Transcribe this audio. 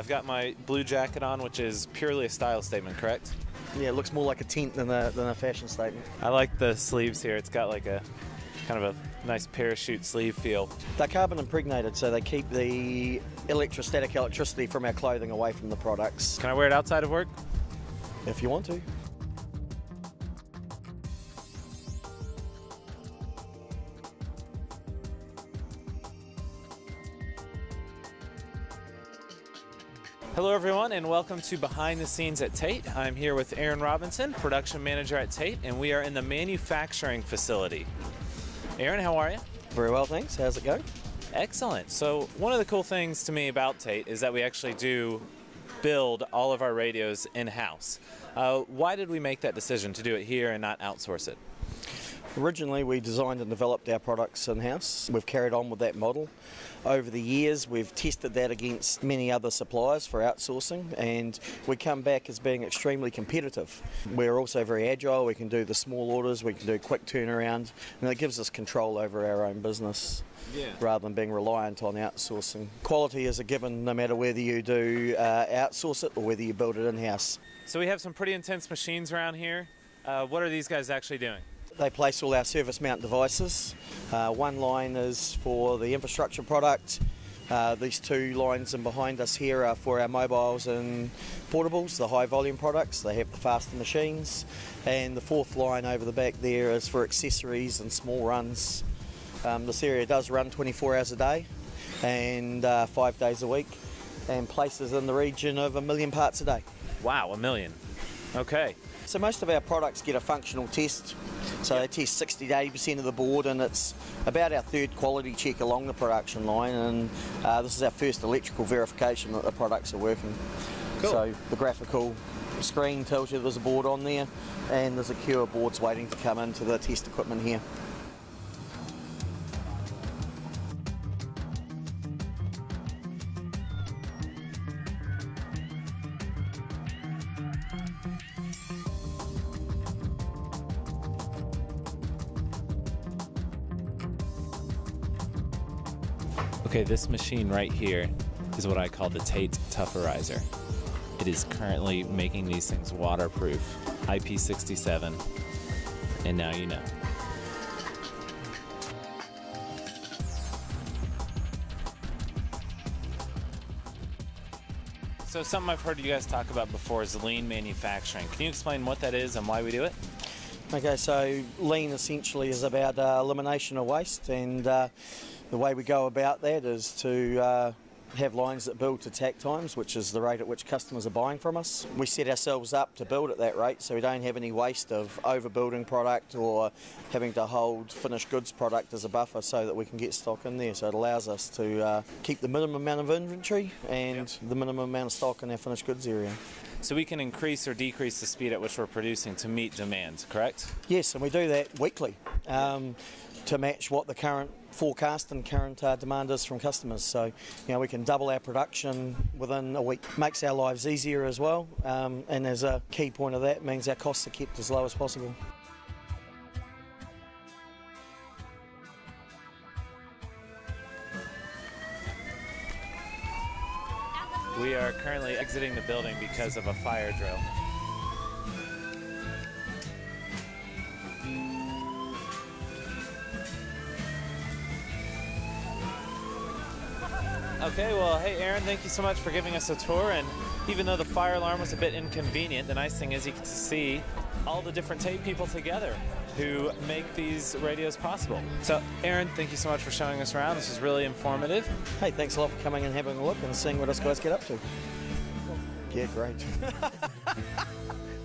I've got my blue jacket on, which is purely a style statement, correct? Yeah, it looks more like a tent than a, than a fashion statement. I like the sleeves here. It's got like a kind of a nice parachute sleeve feel. They're carbon impregnated, so they keep the electrostatic electricity from our clothing away from the products. Can I wear it outside of work? If you want to. Hello, everyone, and welcome to Behind the Scenes at Tait. I'm here with Aaron Robinson, production manager at Tait, and we are in the manufacturing facility. Aaron, how are you? Very well, thanks. How's it going? Excellent. So, one of the cool things to me about Tait is that we actually do build all of our radios in house. Uh, why did we make that decision to do it here and not outsource it? Originally, we designed and developed our products in house. We've carried on with that model. Over the years, we've tested that against many other suppliers for outsourcing, and we come back as being extremely competitive. We're also very agile, we can do the small orders, we can do quick turnaround, and that gives us control over our own business. Yeah. rather than being reliant on outsourcing. Quality is a given no matter whether you do uh, outsource it or whether you build it in house. So, we have some pretty intense machines around here. Uh, what are these guys actually doing? They place all our surface mount devices. Uh, one line is for the infrastructure product. Uh, these two lines in behind us here are for our mobiles and portables, the high volume products. They have the faster machines. And the fourth line over the back there is for accessories and small runs. Um, this area does run 24 hours a day and uh, five days a week and places in the region of a million parts a day. Wow, a million. Okay. So most of our products get a functional test. So they test 60 to 80% of the board, and it's about our third quality check along the production line. And uh, this is our first electrical verification that the products are working. Cool. So the graphical screen tells you there's a board on there, and there's a queue of boards waiting to come into the test equipment here. Okay, this machine right here is what I call the Tait Tougherizer. It is currently making these things waterproof, IP67, and now you know. So, something I've heard you guys talk about before is lean manufacturing. Can you explain what that is and why we do it? Okay, so lean essentially is about uh, elimination of waste, and uh, the way we go about that is to uh, have lines that build to takt times, which is the rate at which customers are buying from us. We set ourselves up to build at that rate, so we don't have any waste of overbuilding product or having to hold finished goods product as a buffer, so that we can get stock in there. So it allows us to uh, keep the minimum amount of inventory and the minimum amount of stock in our finished goods area. So, we can increase or decrease the speed at which we're producing to meet demand, correct? Yes, and we do that weekly um, to match what the current forecast and current uh, demand is from customers. So, you know, we can double our production within a week. Makes our lives easier as well, um, and as a key point of that, means our costs are kept as low as possible. We are currently exiting the building because of a fire drill. Okay, well, hey Aaron, thank you so much for giving us a tour. And even though the fire alarm was a bit inconvenient, the nice thing is you get to see all the different Tait people together who make these radios possible. So, Aaron, thank you so much for showing us around. This was really informative. Hey, thanks a lot for coming and having a look and seeing what us guys get up to. Yeah, great.